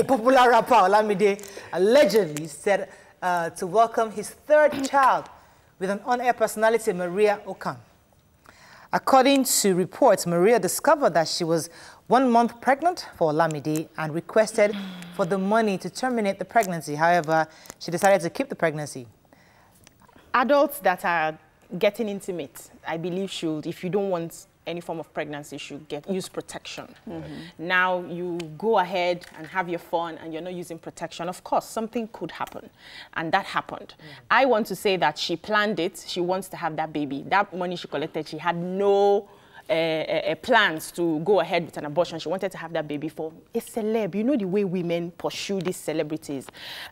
a popular rapper, Olamide, allegedly said uh, to welcome his third child with an on-air personality, Maria Okan. According to reports, Maria discovered that she was one month pregnant for Olamide and requested for the money to terminate the pregnancy. However, she decided to keep the pregnancy. Adults that are getting intimate, I believe should, if you don't want any form of pregnancy should get use protection. Mm -hmm. Now you go ahead and have your fun and you're not using protection. Of course, something could happen. And that happened. Mm -hmm. I want to say that she planned it. She wants to have that baby. That money she collected, she had no uh, uh, plans to go ahead with an abortion. She wanted to have that baby for a celeb. You know the way women pursue these celebrities.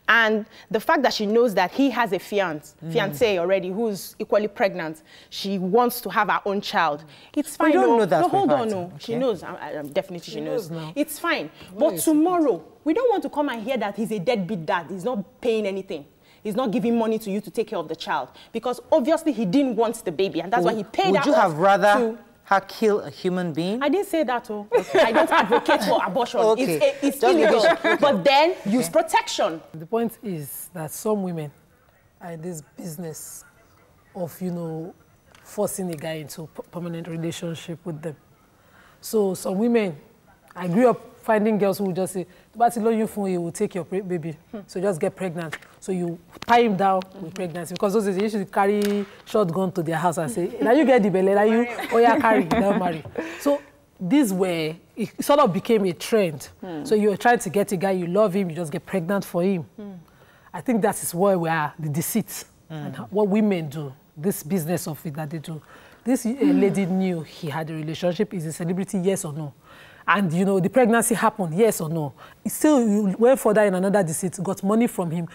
And the fact that she knows that he has a fiance, mm. fiance already who's equally pregnant, she wants to have her own child. It's fine. We don't no, know that. No, hold on, no. Okay. She knows. I, I, definitely she, she knows. knows it's fine. but tomorrow, we don't want to come and hear that he's a deadbeat dad. He's not paying anything. He's not giving money to you to take care of the child because obviously he didn't want the baby and that's would, why he paid Would you have rather her kill a human being? I didn't say that. Oh. I don't advocate for abortion. Okay. It's, it's illegal. Okay. But then use protection. The point is that some women are in this business of, you know, forcing a guy into a permanent relationship with them. So some women, I grew up finding girls who just say, but you phone, you will take your baby. So just get pregnant. So you tie him down mm -hmm. with pregnancy. Because those days used to carry shotgun to their house and say, now you get the belly, now you, oh yeah, carry, now marry. So this way, it sort of became a trend. Hmm. So you're trying to get a guy, you love him, you just get pregnant for him. Hmm. I think that is where we are, the deceit. Hmm. And what women do, this business of it that they do. This uh, lady knew he had a relationship. Is a celebrity, yes or no? And you know the pregnancy happened yes or no? Still you went further in another deceit got money from him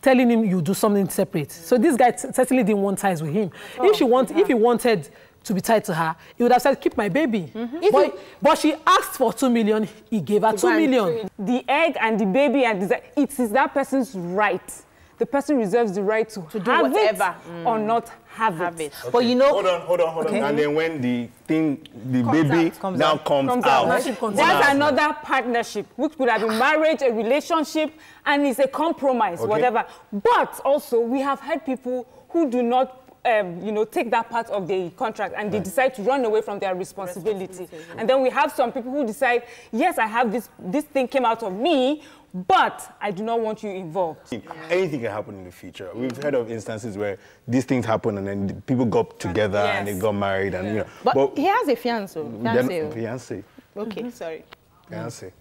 telling him you do something separate. So this guy certainly didn't want ties with him. Oh, if she want yeah. if he wanted to be tied to her he would have said keep my baby. Mm -hmm. but, but she asked for two million he gave her two million. The egg and the baby and the, it is that person's right the person reserves the right to, to do have whatever it or mm. not have, have it. it. Okay. But you know, hold on, hold on, hold okay. on. And then when the thing, the comes baby out, comes now out. comes, comes out, out. that's another partnership, which could have been marriage, a relationship, and it's a compromise, okay. whatever. But also, we have had people who do not um, you know, take that part of the contract and they decide to run away from their responsibility. responsibility. And then we have some people who decide, yes, I have this, this thing came out of me, but I do not want you involved. Yeah. Anything can happen in the future. We've heard of instances where these things happen and then people got together yes. and they got married and you know. But, but he has a fiance. Fiance. Fiance. Okay, mm -hmm. sorry. Fiance.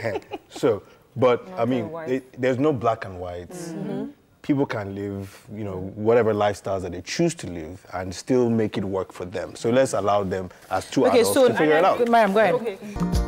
so, but Not I mean, it, there's no black and white. Mm -hmm. People can live, you know, whatever lifestyles that they choose to live and still make it work for them. So let's allow them as two okay, adults so to figure it out. Mariam, go ahead. Okay.